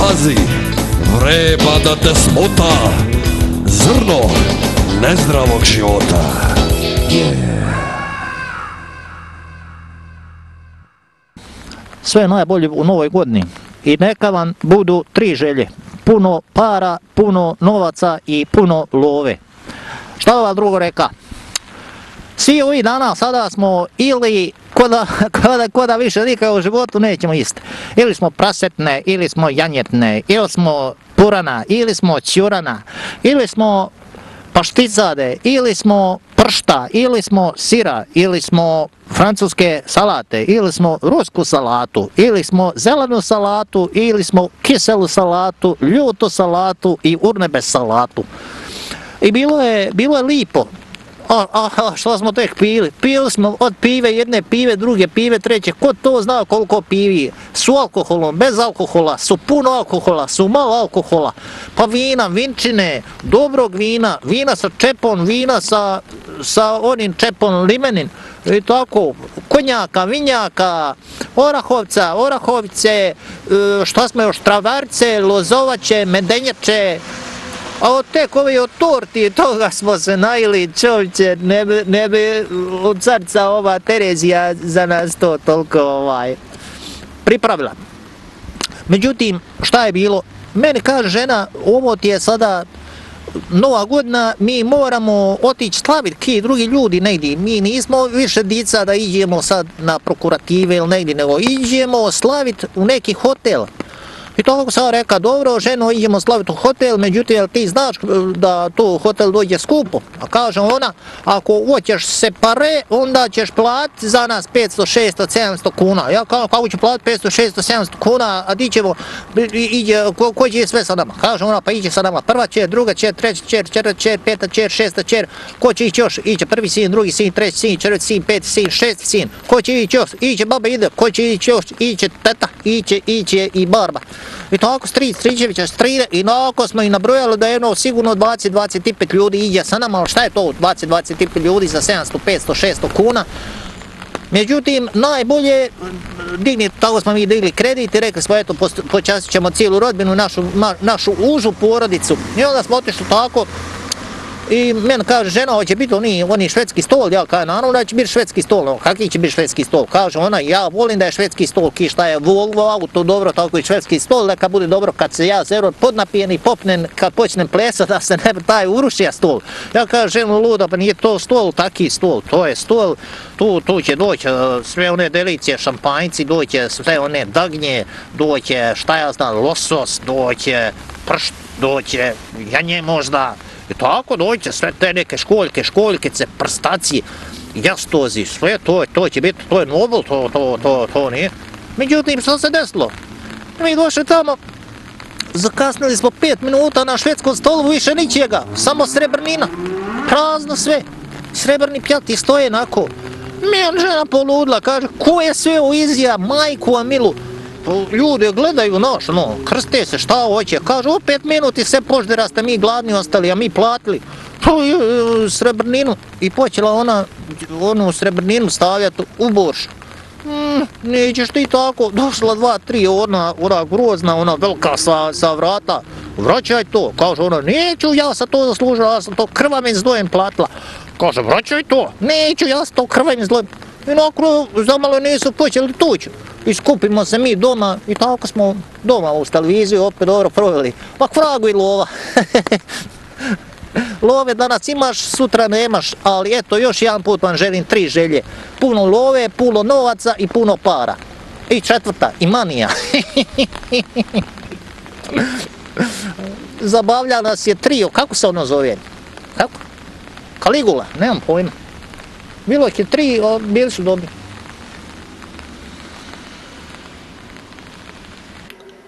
pazi, vreba da te smota, zrno nezdravog života. Sve najbolje u novoj godini. I neka vam budu tri želje. Puno para, puno novaca i puno love. Šta ova drugo reka? Svi ovih dana sada smo ili koda, koda, koda više nikada u životu nećemo isti. Ili smo prasetne, ili smo janjetne, ili smo purana, ili smo ćurana, ili smo pašticade, ili smo pršta, ili smo sira, ili smo francuske salate, ili smo rusku salatu, ili smo zelenu salatu, ili smo kiselu salatu, ljutu salatu i urnebe salatu. I bilo je, bilo je lipo. A, a, a što smo tek pili? Pili smo od pive jedne pive, druge pive, treće. Ko to zna koliko pivi? Su alkoholom, bez alkohola, su puno alkohola, su malo alkohola. Pa vina, vinčine, dobrog vina, vina sa čepom, vina sa, sa onim čepom limenin. I tako, konjaka, vinjaka, orahovca, orahovice, e, šta smo još, lozovače, medenjače, a od tek od torti toga smo se najeli čovječe, ne ne bi od carca ova Terezija za nas to toliko ovaj, pripravila. Međutim, šta je bilo? Meni kaže žena, ovo ti je sada nova godina, mi moramo otići slaviti ki drugi ljudi negdje. Mi nismo više dica da iđemo sad na prokurative ili negdje, nego iđemo slaviti u neki hotel. I tako sam reka, dobro, ženo, idemo slaviti u hotel, međutim, jel ti znaš da tu hotel dođe skupo? A kaže ona, ako hoćeš se pare, onda ćeš platiti za nas 500, 600, 700 kuna. Ja kao, kako ću platiti 500, 600, 700 kuna, a di ćemo, iđe, ko, ko će sve sa nama? Kaže ona, pa iće sa nama prva čer, druga čer, treća čer, četvrta čer, peta čer, šesta čer, ko će ići još? Iće prvi sin, drugi sin, treći sin, četvrti sin, peti sin, šesti sin, ko će ići još? Iće baba ide, ko će ići još? Iće teta, iće, iće i barba. I tako stric, Stričevića stride i nako smo i nabrojali da jedno sigurno 20-25 ljudi ide sa nama, ali šta je to 20-25 ljudi za 700, 500, 600 kuna? Međutim, najbolje digni, tako smo mi digli kredit i rekli smo, eto, počasit ćemo cijelu rodbinu, našu, ma, našu užu porodicu. I onda smo otišli tako, i meni kaže, žena, hoće biti oni, oni švedski stol, ja kaže, naravno da će biti švedski stol, no, kakvi će biti švedski stol? Kaže ona, ja volim da je švedski stol, ki šta je Volvo auto, dobro, tako i švedski stol, neka bude dobro kad se ja zero podnapijen i popnen, kad počnem plesat, da se ne taj urušija stol. Ja kaže, ženu luda, pa nije to stol, taki stol, to je stol, tu, tu će doći sve one delicije, šampanjci, doće sve one dagnje, doće, šta ja znam, losos, doće pršt, doće janje možda, i tako dođe sve te neke školjke, školjkice, prstaci, jastozi, sve to, to će biti, to je novel, to, to, to, to nije. Međutim, što se desilo? Mi došli tamo, zakasnili smo pet minuta na švedskom stolu, više ničega, samo srebrnina, prazno sve, srebrni pjati stoje nako. Mi žena poludla, kaže, ko je sve u izija, majku Amilu, ljudi gledaju naš, no, krste se, šta hoće, kažu, o pet minuti se poždera, ste mi gladni ostali, a mi platili. E, srebrninu i počela ona, onu srebrninu stavljati u borš. Mm, nećeš ti tako, došla dva, tri, ona, ona grozna, ona velika sa, sa vrata, vraćaj to, kaže ona, neću, ja sam to zaslužila, ja sam to krvavim zdojem platila. Kaže, vraćaj to, neću, ja sam to krvavim zdojem. I nakon, zamalo nisu počeli tući i skupimo se mi doma i tako smo doma uz televiziju opet dobro proveli. Pa vragu i lova. love danas imaš, sutra nemaš, ali eto još jedan put vam želim tri želje. Puno love, puno novaca i puno para. I četvrta, i manija. Zabavlja nas je trio, kako se ono zove? Kako? Kaligula, nemam pojma. Bilo ih je tri, bili su dobri.